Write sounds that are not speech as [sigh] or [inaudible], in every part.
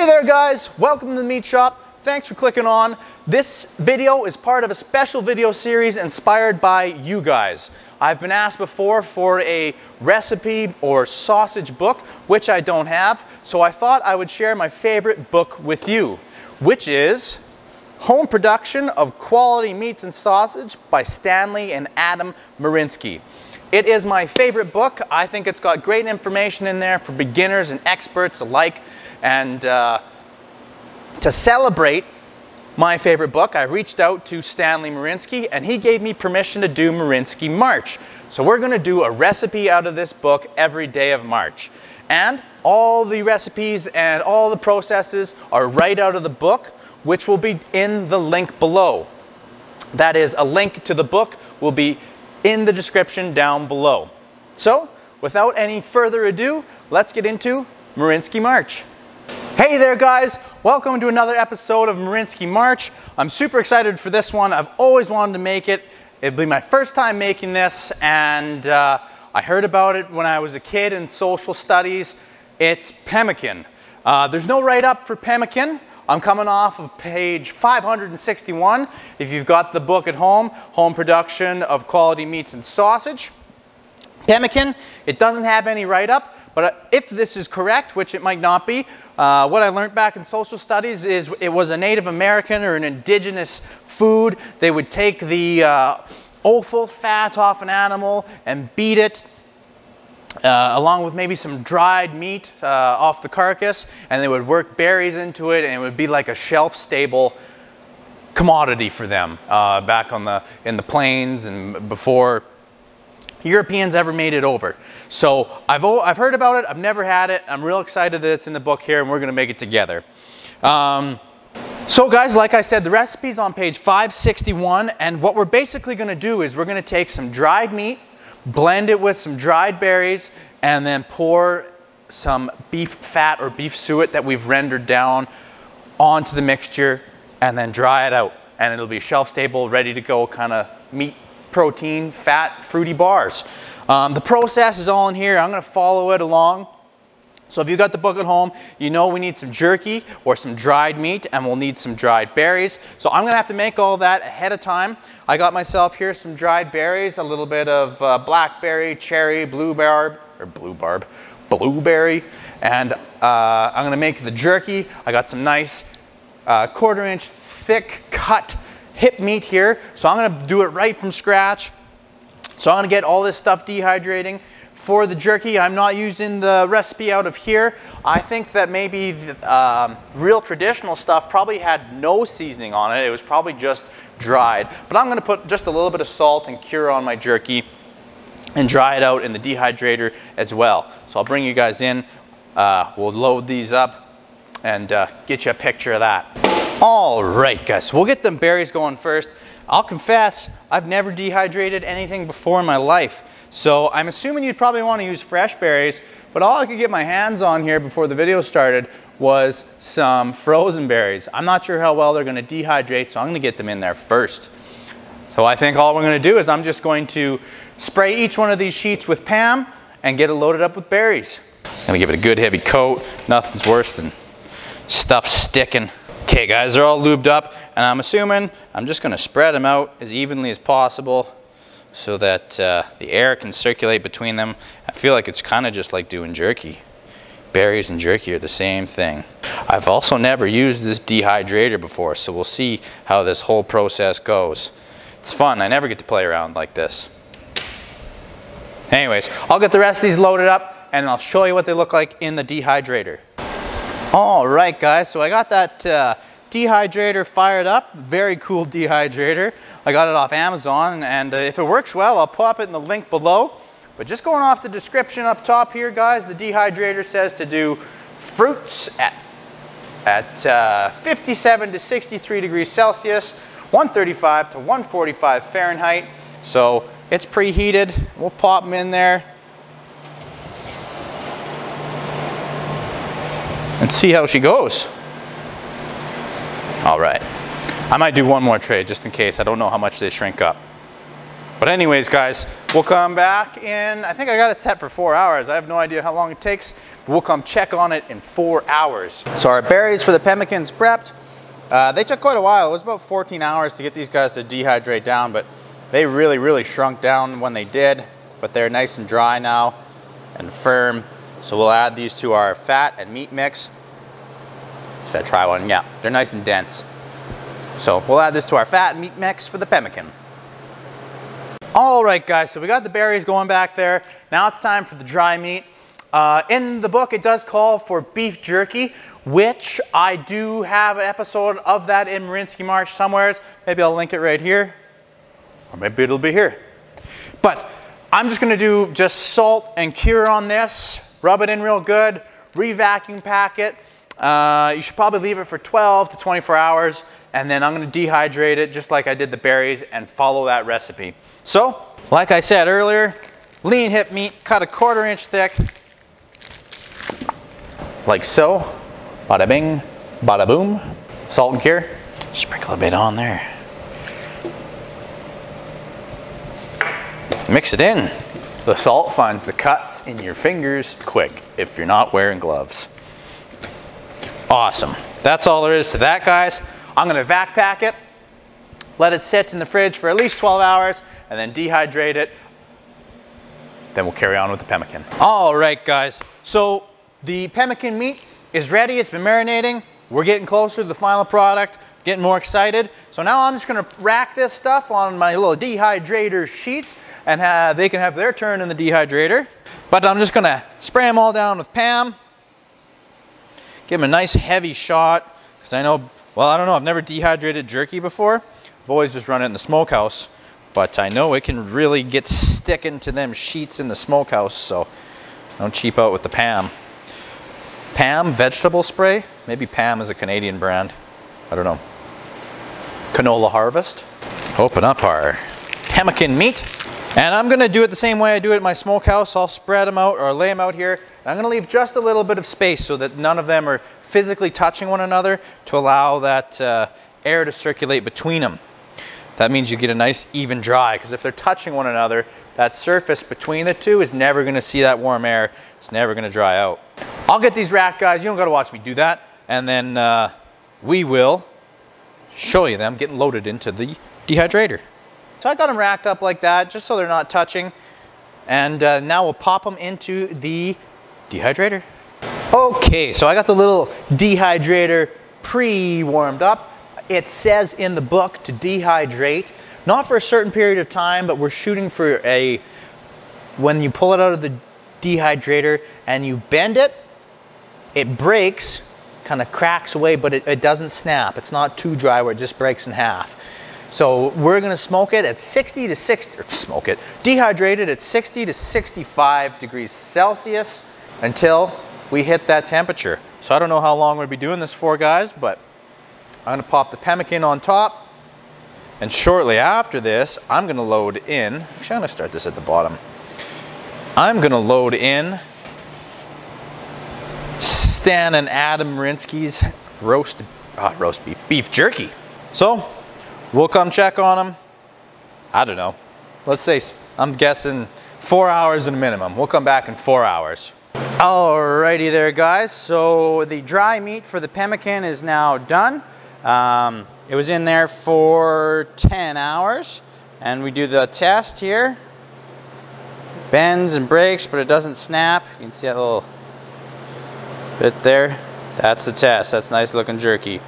Hey there guys, welcome to the Meat Shop. Thanks for clicking on. This video is part of a special video series inspired by you guys. I've been asked before for a recipe or sausage book, which I don't have, so I thought I would share my favorite book with you, which is Home Production of Quality Meats and Sausage by Stanley and Adam Marianski. It is my favorite book. I think it's got great information in there for beginners and experts alike. And uh, to celebrate my favorite book, I reached out to Stanley Marianski and he gave me permission to do Marianski March. So we're gonna do a recipe out of this book every day of March. And all the recipes and all the processes are right out of the book, which will be in the link below. That is, a link to the book will be in the description down below. So, without any further ado, let's get into Marianski March. Hey there guys, welcome to another episode of Marianski March. I'm super excited for this one. I've always wanted to make it. It'll be my first time making this and uh, I heard about it when I was a kid in social studies. It's pemmican. Uh, there's no write-up for pemmican. I'm coming off of page 561. If you've got the book at home, Home Production of Quality Meats and Sausage. Pemmican, it doesn't have any write-up, but if this is correct, which it might not be, uh, what I learned back in social studies is it was a Native American or an indigenous food. They would take the uh, offal fat off an animal and beat it uh, along with maybe some dried meat uh, off the carcass, and they would work berries into it, and it would be like a shelf-stable commodity for them uh, back on the in the plains and before Europeans ever made it over. So I've, I've heard about it, I've never had it, I'm real excited that it's in the book here and we're gonna make it together. Um, so guys, like I said, the recipe's on page 561 and what we're basically gonna do is we're gonna take some dried meat, blend it with some dried berries, and then pour some beef fat or beef suet that we've rendered down onto the mixture and then dry it out. And it'll be shelf stable, ready to go kind of meat protein, fat, fruity bars. Um, the process is all in here. I'm going to follow it along. So if you've got the book at home, you know we need some jerky or some dried meat and we'll need some dried berries. So I'm going to have to make all that ahead of time. I got myself here some dried berries, a little bit of uh, blackberry, cherry, bluebarb, or bluebarb, blueberry. And uh, I'm going to make the jerky. I got some nice uh, quarter inch thick cut hip meat here. So I'm gonna do it right from scratch. So I'm gonna get all this stuff dehydrating. For the jerky, I'm not using the recipe out of here. I think that maybe um, real traditional stuff probably had no seasoning on it. It was probably just dried. But I'm gonna put just a little bit of salt and cure on my jerky and dry it out in the dehydrator as well. So I'll bring you guys in. Uh, we'll load these up and uh, get you a picture of that. All right, guys, we'll get them berries going first. I'll confess, I've never dehydrated anything before in my life. So I'm assuming you'd probably want to use fresh berries, but all I could get my hands on here before the video started was some frozen berries. I'm not sure how well they're going to dehydrate, so I'm going to get them in there first. So I think all we're going to do is I'm just going to spray each one of these sheets with Pam and get it loaded up with berries. To give it a good heavy coat. Nothing's worse than stuff sticking. Okay guys, they're all lubed up and I'm assuming I'm just gonna spread them out as evenly as possible so that uh, the air can circulate between them. I feel like it's kind of just like doing jerky. Berries and jerky are the same thing. I've also never used this dehydrator before, so we'll see how this whole process goes. It's fun, I never get to play around like this. Anyways, I'll get the rest of these loaded up and I'll show you what they look like in the dehydrator. All right, guys, so I got that uh, dehydrator fired up. Very cool dehydrator. I got it off Amazon, and uh, if it works well, I'll pop it in the link below. But just going off the description up top here, guys, the dehydrator says to do fruits at, at uh, 57 to 63 degrees Celsius, 135 to 145 Fahrenheit. So it's preheated. We'll pop them in there. And see how she goes. All right. I might do one more trade just in case. I don't know how much they shrink up. But anyways, guys, we'll come back in, I think I got it set for four hours. I have no idea how long it takes. We'll come check on it in four hours. So our berries for the pemmicans prepped. Uh, they took quite a while. It was about 14 hours to get these guys to dehydrate down, but they really, really shrunk down when they did. But they're nice and dry now and firm. So we'll add these to our fat and meat mix. Should I try one? Yeah, they're nice and dense. So we'll add this to our fat meat mix for the pemmican. All right, guys, so we got the berries going back there. Now it's time for the dry meat. Uh, in the book, it does call for beef jerky, which I do have an episode of that in Marianski March somewheres. Maybe I'll link it right here, or maybe it'll be here. But I'm just gonna do just salt and cure on this, rub it in real good, re-vacuum pack it. Uh, you should probably leave it for 12 to 24 hours, and then I'm gonna dehydrate it just like I did the berries and follow that recipe. So, like I said earlier, lean hip meat, cut a quarter inch thick, like so. Bada bing, bada boom. Salt and cure, sprinkle a bit on there. Mix it in. The salt finds the cuts in your fingers quick if you're not wearing gloves. Awesome. That's all there is to that, guys. I'm gonna vac pack it, let it sit in the fridge for at least 12 hours, and then dehydrate it. Then we'll carry on with the pemmican. All right, guys. So the pemmican meat is ready. It's been marinating. We're getting closer to the final product, getting more excited. So now I'm just gonna rack this stuff on my little dehydrator sheets and have, they can have their turn in the dehydrator. But I'm just gonna spray them all down with Pam. Give them a nice heavy shot because I know, well, I don't know, I've never dehydrated jerky before. I've always just run it in the smokehouse. But I know it can really get sticking to them sheets in the smokehouse, so don't cheap out with the Pam. Pam vegetable spray? Maybe Pam is a Canadian brand. I don't know. Canola Harvest. Open up our pemmican meat. And I'm gonna do it the same way I do it in my smokehouse. I'll spread them out or lay them out here. I'm gonna leave just a little bit of space so that none of them are physically touching one another to allow that uh, air to circulate between them. That means you get a nice even dry because if they're touching one another, that surface between the two is never gonna see that warm air. It's never gonna dry out. I'll get these rack guys. You don't gotta watch me do that. And then uh, we will show you them getting loaded into the dehydrator. So I got them racked up like that just so they're not touching. And uh, now we'll pop them into the dehydrator. Okay, so I got the little dehydrator pre-warmed up it says in the book to dehydrate, not for a certain period of time, but we're shooting for a, when you pull it out of the dehydrator and you bend it, it breaks, kind of cracks away, but it, it doesn't snap. It's not too dry where it just breaks in half. So we're gonna smoke it at 60 to 60, er, smoke it, dehydrate it at 60 to 65 degrees Celsius until we hit that temperature. So I don't know how long we'll be doing this for, guys, but I'm gonna pop the pemmican on top. And shortly after this, I'm gonna load in, actually I'm gonna start this at the bottom. I'm gonna load in Stan and Adam Rinsky's roast, uh, roast beef, beef jerky. So we'll come check on them. I don't know. Let's say, I'm guessing four hours at a minimum. We'll come back in four hours. Alrighty there guys, so the dry meat for the pemmican is now done. Um, it was in there for 10 hours and we do the test here. Bends and breaks, but it doesn't snap. You can see that little bit there. That's the test. That's nice looking jerky.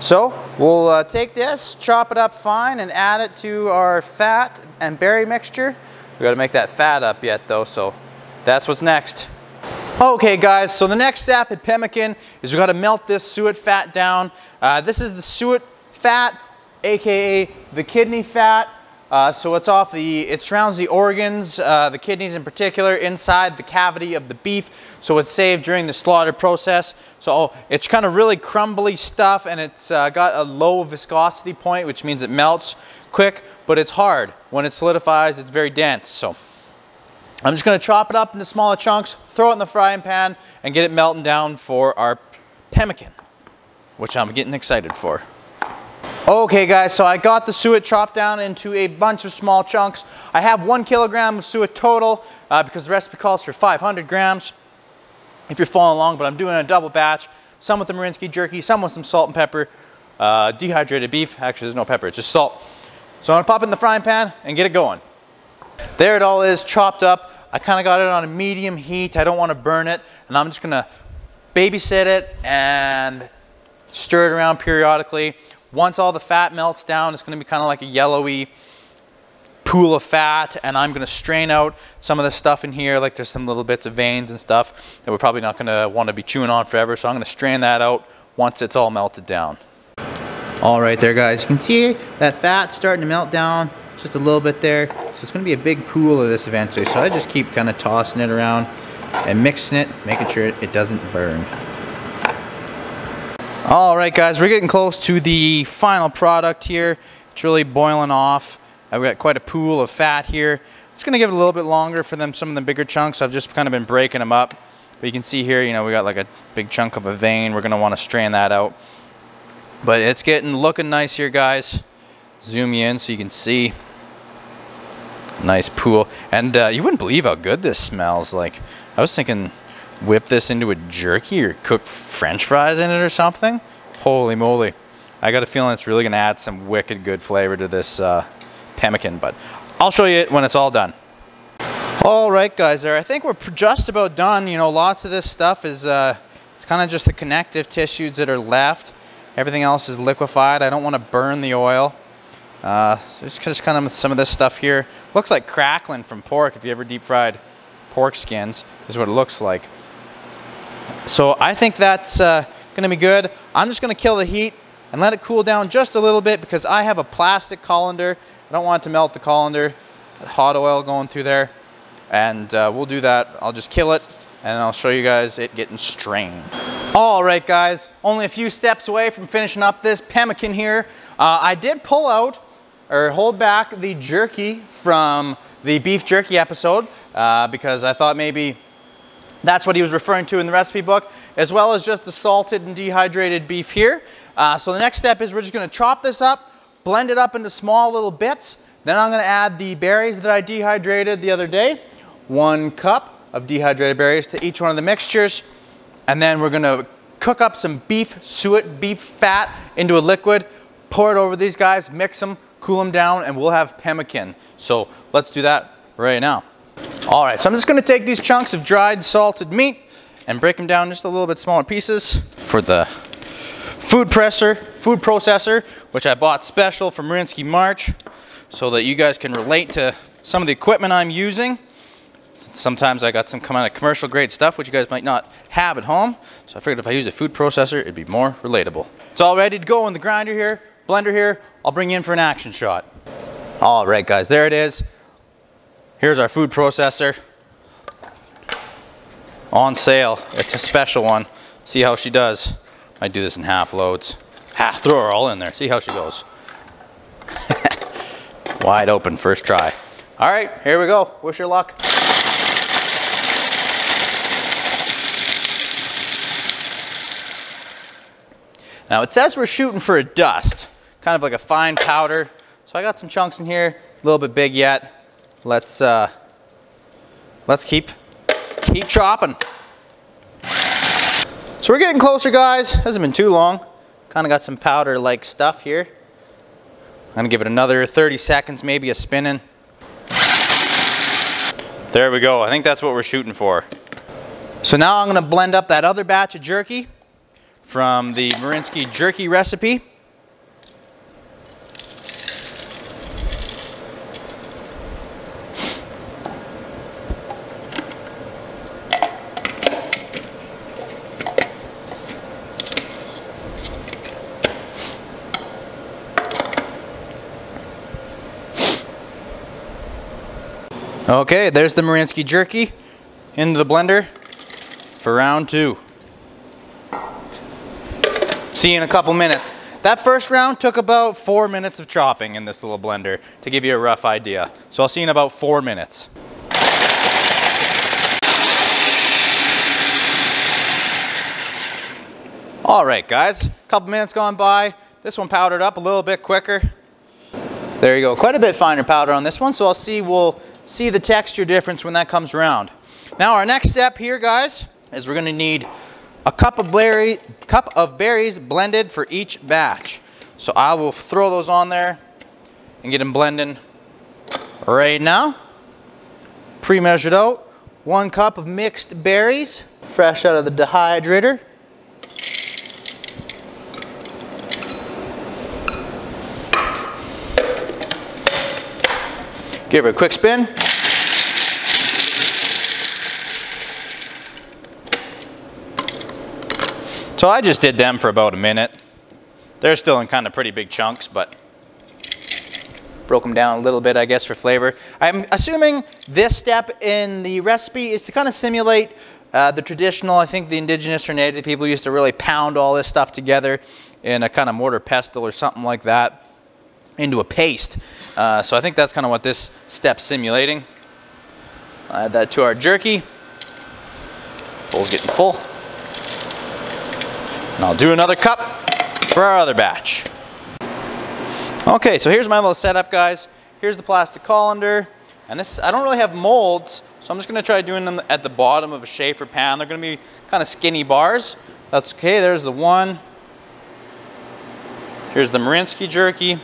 So we'll uh, take this, chop it up fine, and add it to our fat and berry mixture. We got to make that fat up yet though, so that's what's next. Okay guys, so the next step at pemmican is we got to melt this suet fat down. Uh, this is the suet fat, aka the kidney fat. Uh, so it's off the, it surrounds the organs, uh, the kidneys in particular, inside the cavity of the beef. So it's saved during the slaughter process. So it's kind of really crumbly stuff and it's uh, got a low viscosity point, which means it melts quick, but it's hard. When it solidifies, it's very dense. So I'm just gonna chop it up into smaller chunks, throw it in the frying pan, and get it melting down for our pemmican, which I'm getting excited for. Okay guys, so I got the suet chopped down into a bunch of small chunks. I have one kilogram of suet total uh, because the recipe calls for 500 grams if you're following along, but I'm doing a double batch, some with the Marianski jerky, some with some salt and pepper, uh, dehydrated beef. Actually, there's no pepper, it's just salt. So I'm gonna pop in the frying pan and get it going. There it all is, chopped up. I kind of got it on a medium heat. I don't want to burn it, and I'm just gonna babysit it and stir it around periodically. Once all the fat melts down, it's gonna be kind of like a yellowy pool of fat and I'm gonna strain out some of the stuff in here like there's some little bits of veins and stuff that we're probably not gonna want to be chewing on forever so I'm gonna strain that out once it's all melted down. All right there guys, you can see that fat starting to melt down just a little bit there so it's gonna be a big pool of this eventually so I just keep kind of tossing it around and mixing it making sure it doesn't burn. All right, guys, we're getting close to the final product here. It's really boiling off. I've got quite a pool of fat here. It's gonna give it a little bit longer for them, some of the bigger chunks. I've just kind of been breaking them up. But you can see here, you know, we got like a big chunk of a vein. We're gonna wanna strain that out. But it's getting looking nice here, guys. Zoom you in so you can see. Nice pool. And uh, you wouldn't believe how good this smells. Like, I was thinking whip this into a jerky or cook french fries in it or something. Holy moly. I got a feeling it's really going to add some wicked good flavor to this uh, pemmican, but I'll show you it when it's all done. All right, guys, there. I think we're just about done. You know, lots of this stuff is, uh, it's kind of just the connective tissues that are left. Everything else is liquefied. I don't want to burn the oil. Uh, so it's just kind of some of this stuff here. Looks like crackling from pork if you ever deep fried pork skins is what it looks like. So I think that's uh, to be good. I'm just to kill the heat and let it cool down just a little bit because I have a plastic colander. I don't want it to melt the colander. Hot oil going through there. And uh, we'll do that. I'll just kill it and I'll show you guys it getting strained. All right, guys, only a few steps away from finishing up this pemmican here. Uh, I did pull out or hold back the jerky from the beef jerky episode uh, because I thought maybe that's what he was referring to in the recipe book, as well as just the salted and dehydrated beef here. Uh, so the next step is we're just gonna chop this up, blend it up into small little bits. Then I'm gonna add the berries that I dehydrated the other day. One cup of dehydrated berries to each one of the mixtures. And then we're gonna cook up some beef suet, beef fat into a liquid, pour it over these guys, mix them, cool them down, and we'll have pemmican. So let's do that right now. All right, so I'm just gonna take these chunks of dried salted meat and break them down just a little bit smaller pieces for the food presser, food processor, which I bought special from Rinsky March so that you guys can relate to some of the equipment I'm using. Sometimes I got some kind of commercial grade stuff which you guys might not have at home. So I figured if I use a food processor, it'd be more relatable. It's all ready to go in the grinder here, blender here. I'll bring you in for an action shot. All right, guys, there it is. Here's our food processor. On sale. It's a special one. See how she does. I do this in half loads. Ha, throw her all in there. See how she goes. [laughs] Wide open, first try. All right, here we go. Wish her luck. Now it says we're shooting for a dust, kind of like a fine powder. So I got some chunks in here, a little bit big yet let's uh, let's keep keep chopping. So we're getting closer, guys. Hasn't been too long. Kind of got some powder-like stuff here. I'm gonna give it another 30 seconds, maybe a spinning. There we go. I think that's what we're shooting for. So now I'm gonna blend up that other batch of jerky from the Marianski jerky recipe. Okay, there's the Marianski jerky into the blender for round two. See you in a couple minutes. That first round took about four minutes of chopping in this little blender to give you a rough idea. So I'll see you in about four minutes. All right, guys, a couple minutes gone by. This one powdered up a little bit quicker. There you go, quite a bit finer powder on this one, so I'll see, we'll see the texture difference when that comes around. Now our next step here, guys, is we're gonna need a cup of, berry, cup of berries blended for each batch. So I will throw those on there and get them blending right now. Pre-measured out, one cup of mixed berries, fresh out of the dehydrator. Give it a quick spin. So I just did them for about a minute. They're still in kind of pretty big chunks, but broke them down a little bit, I guess, for flavor. I'm assuming this step in the recipe is to kind of simulate uh, the traditional, I think the indigenous or native people used to really pound all this stuff together in a kind of mortar pestle or something like that into a paste. Uh, so I think that's kind of what this step's simulating. I'll add that to our jerky. Bowl's getting full. And I'll do another cup for our other batch. Okay, so here's my little setup, guys. Here's the plastic colander. And this, I don't really have molds, so I'm just gonna try doing them at the bottom of a chafer pan. They're gonna be kind of skinny bars. That's okay, there's the one. Here's the Marianski jerky.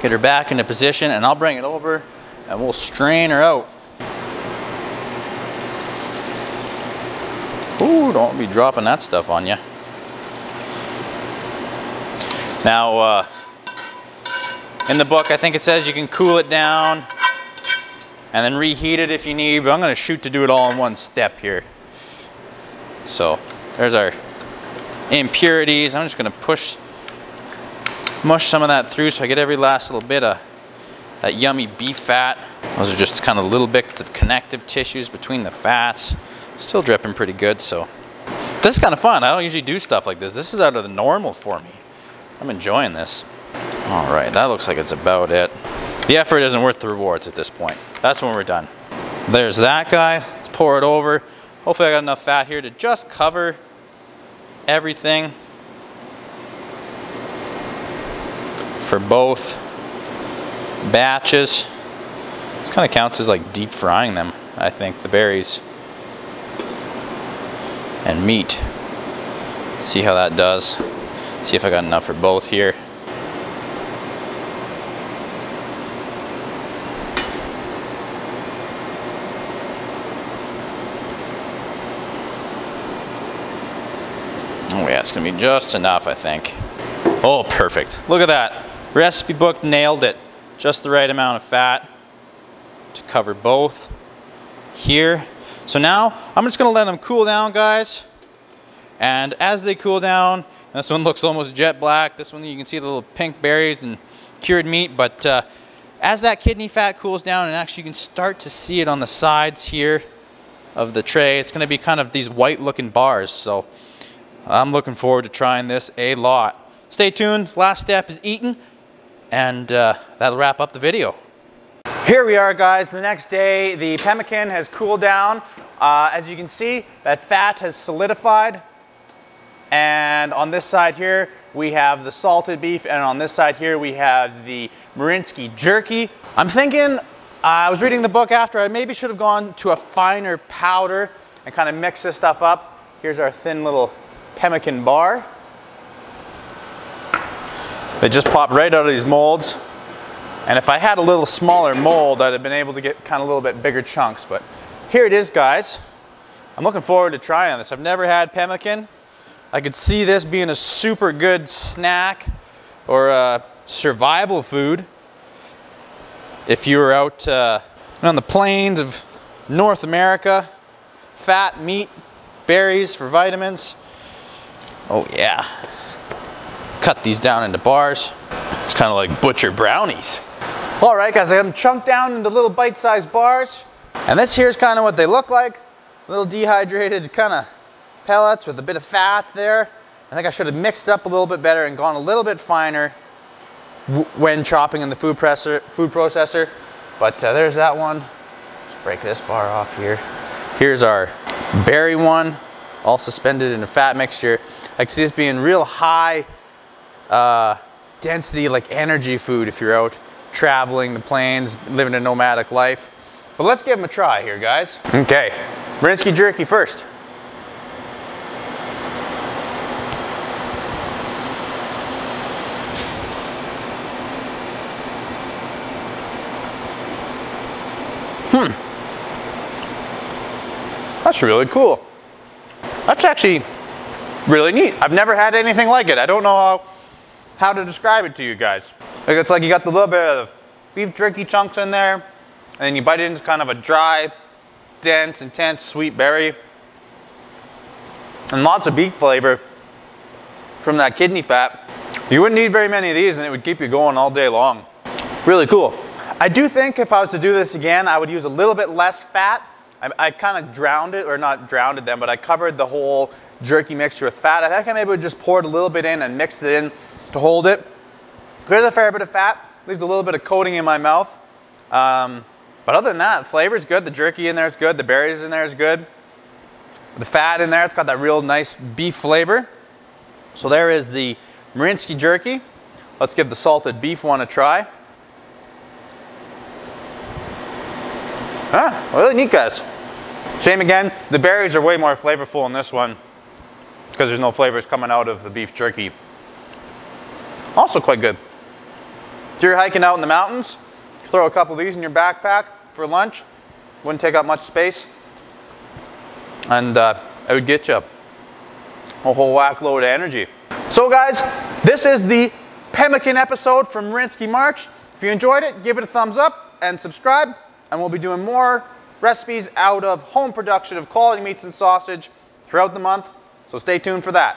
Get her back into position and I'll bring it over and we'll strain her out. Ooh, don't be dropping that stuff on you. Now, uh, in the book, I think it says you can cool it down and then reheat it if you need, but I'm gonna shoot to do it all in one step here. So, there's our impurities. I'm just gonna push mush some of that through so I get every last little bit of that yummy beef fat. Those are just kind of little bits of connective tissues between the fats. Still dripping pretty good, so. This is kind of fun. I don't usually do stuff like this. This is out of the normal for me. I'm enjoying this. All right, that looks like it's about it. The effort isn't worth the rewards at this point. That's when we're done. There's that guy. Let's pour it over. Hopefully I got enough fat here to just cover everything. for both batches. This kind of counts as like deep frying them, I think, the berries and meat. See how that does. See if I got enough for both here. Oh yeah, it's gonna be just enough, I think. Oh, perfect. Look at that. Recipe book nailed it. Just the right amount of fat to cover both here. So now I'm just gonna let them cool down, guys. And as they cool down, this one looks almost jet black. This one you can see the little pink berries and cured meat. But uh, as that kidney fat cools down, and actually you can start to see it on the sides here of the tray, it's gonna be kind of these white looking bars. So I'm looking forward to trying this a lot. Stay tuned, last step is eating and uh, that'll wrap up the video. Here we are guys, the next day the pemmican has cooled down. Uh, as you can see, that fat has solidified. And on this side here, we have the salted beef, and on this side here, we have the Marianski jerky. I'm thinking, uh, I was reading the book after, I maybe should have gone to a finer powder and kind of mix this stuff up. Here's our thin little pemmican bar. They just pop right out of these molds. And if I had a little smaller mold, I'd have been able to get kind of a little bit bigger chunks. But here it is, guys. I'm looking forward to trying this. I've never had pemmican. I could see this being a super good snack or a survival food if you were out uh, on the plains of North America. Fat, meat, berries for vitamins. Oh yeah cut these down into bars. It's kind of like butcher brownies. All right, guys, I have them chunked down into little bite-sized bars. And this here is kind of what they look like. Little dehydrated kind of pellets with a bit of fat there. I think I should have mixed up a little bit better and gone a little bit finer when chopping in the food, presser, food processor. But uh, there's that one. Let's break this bar off here. Here's our berry one, all suspended in a fat mixture. I can see this being real high uh, density, like energy food if you're out traveling the plains, living a nomadic life. But let's give them a try here, guys. Okay, Marianski jerky first. Hmm. That's really cool. That's actually really neat. I've never had anything like it. I don't know how, how to describe it to you guys. It's like you got the little bit of beef jerky chunks in there, and you bite it into kind of a dry, dense, intense sweet berry. And lots of beef flavor from that kidney fat. You wouldn't need very many of these and it would keep you going all day long. Really cool. I do think if I was to do this again, I would use a little bit less fat. I, I kind of drowned it, or not drowned them, but I covered the whole jerky mixture with fat. I think I maybe would just poured a little bit in and mixed it in to hold it. There's a fair bit of fat, leaves a little bit of coating in my mouth. Um, but other than that, the flavor's good. The jerky in there is good. The berries in there is good. The fat in there, it's got that real nice beef flavor. So there is the Marianski jerky. Let's give the salted beef one a try. Ah, really neat guys. Same again, the berries are way more flavorful in this one because there's no flavors coming out of the beef jerky. Also quite good. If you're hiking out in the mountains, throw a couple of these in your backpack for lunch. Wouldn't take up much space. And uh, it would get you a whole whack load of energy. So guys, this is the pemmican episode from Marianski March. If you enjoyed it, give it a thumbs up and subscribe and we'll be doing more recipes out of home production of quality meats and sausage throughout the month. So stay tuned for that.